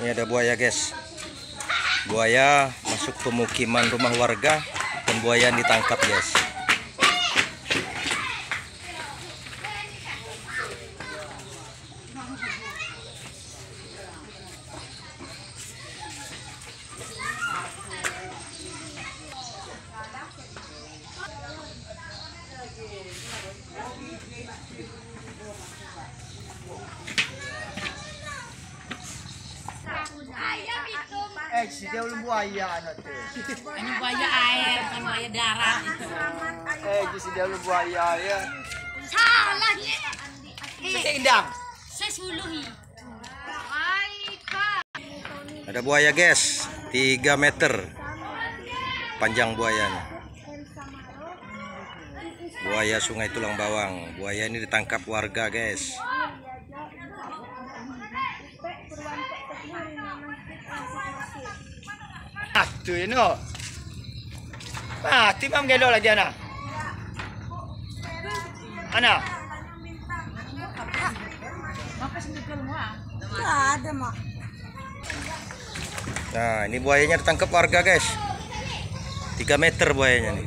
Ini ada buaya guys. Buaya masuk pemukiman rumah warga dan buaya ditangkap guys. Eh, si dia belum buaya anak tu. Ini buaya air, bukan buaya darat itu. Eh, si dia belum buaya ya. Salah ni. Saya indang. Saya suluhi. Ada buaya guys, 3 meter panjang buayanya. Buaya sungai tulang bawang. Buaya ini ditangkap warga guys. Ah, tu ya no. Ah, timam gelo lagi anak. Anak. Nah, ini buayanya ditangkap warga guys. 3 meter buayanya nih.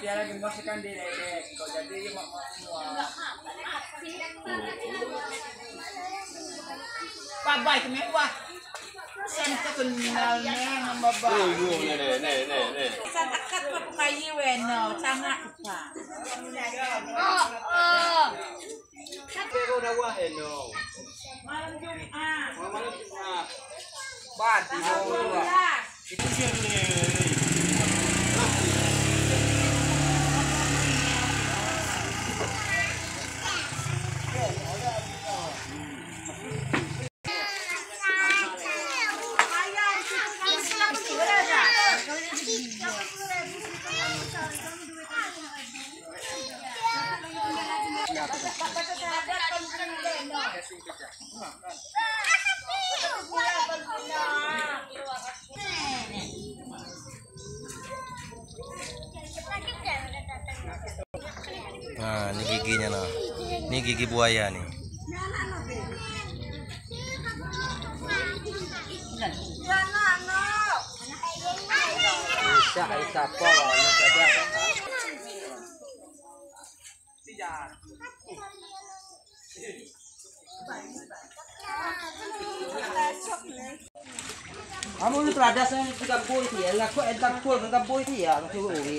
dia lagi masukkan di dedek kok jadi mak mak semua babai kemeh wah Santa kun nal ne ng babae. Oo, oo, ne, ne, ne, ne, ne. Sa takat pa po kayo eh, no? Tanga ka. Oo, oo. Pero na wa eh, no? Malam yung ah. Malam yung ah. Bad, no. Ito siya rin eh. Nah, ini giginya nah. Ini gigi buaya nih. Kada. Amo lu terada sa di kaboy ti, la ko edak pol ng kaboy ti ya, kasi uwi.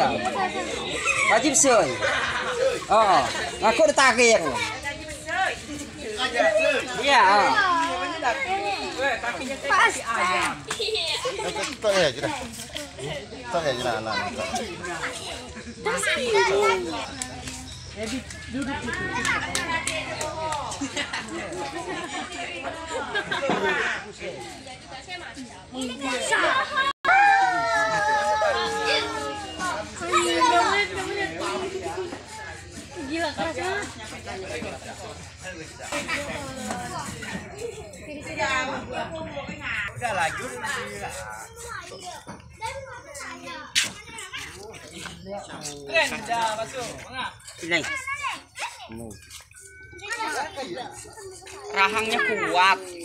kau. Wajib soy. Oh, aku udah takir. Iya. Tak ya ya. Udah lanjut. Rahangnya kuat.